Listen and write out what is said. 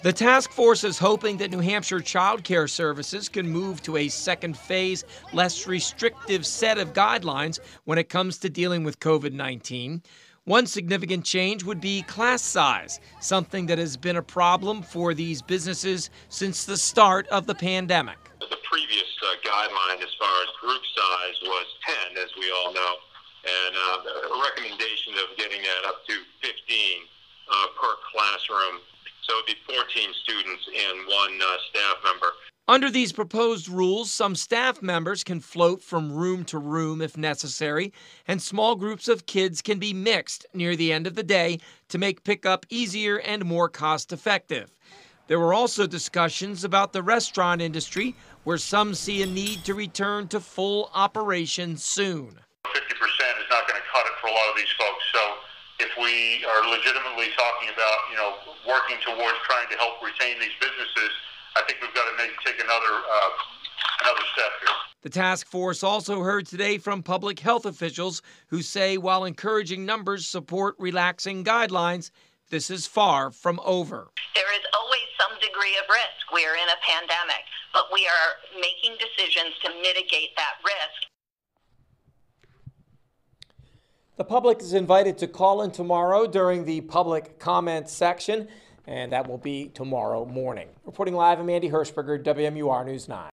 The task force is hoping that New Hampshire Child Care Services can move to a second phase, less restrictive set of guidelines when it comes to dealing with COVID 19. One significant change would be class size, something that has been a problem for these businesses since the start of the pandemic. The previous uh, guideline as far as group size was 10, as we all know, and uh, a recommendation of getting that up to 15 uh, per classroom. So it'd be 14 students and one uh, staff member. Under these proposed rules, some staff members can float from room to room if necessary, and small groups of kids can be mixed near the end of the day to make pickup easier and more cost effective. There were also discussions about the restaurant industry, where some see a need to return to full operation soon. 50% is not going to cut it for a lot of these folks. So we are legitimately talking about, you know, working towards trying to help retain these businesses, I think we've got to make, take another uh, another step here. The task force also heard today from public health officials who say while encouraging numbers support relaxing guidelines, this is far from over. There is always some degree of risk. We are in a pandemic, but we are making decisions to mitigate that risk. The public is invited to call in tomorrow during the public comment section, and that will be tomorrow morning. Reporting live, I'm Andy Hershberger, WMUR News 9.